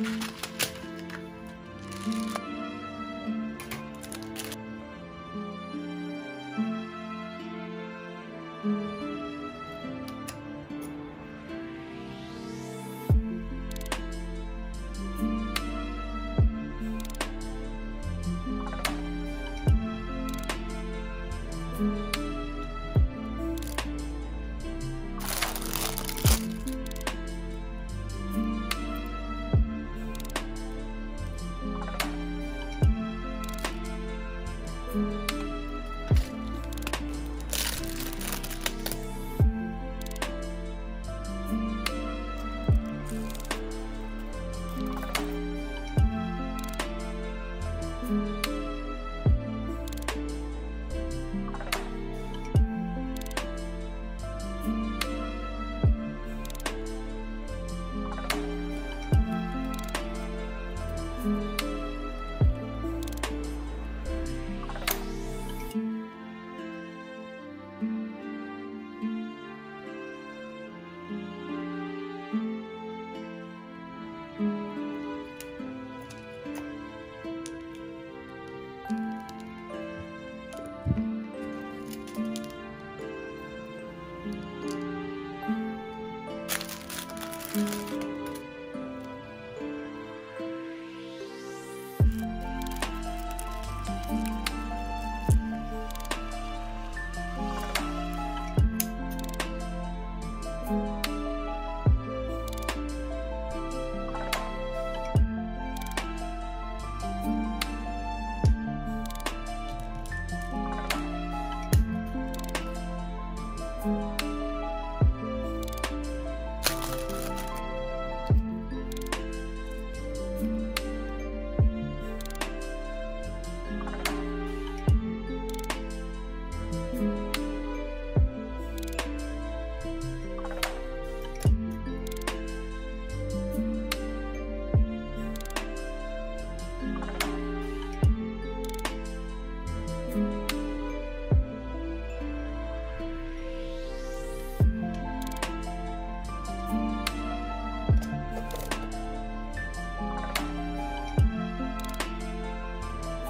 Mm-hmm. More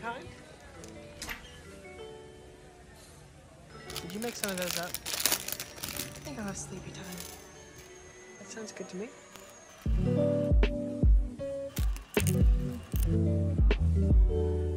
kind? Did you make some of those up? I think I'll have sleepy time. That sounds good to me. Thank you.